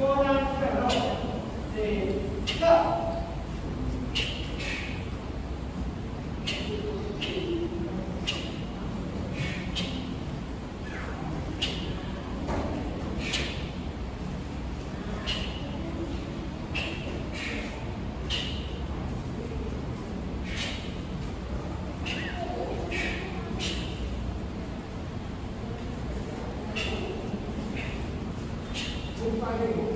Fora! Và đầy.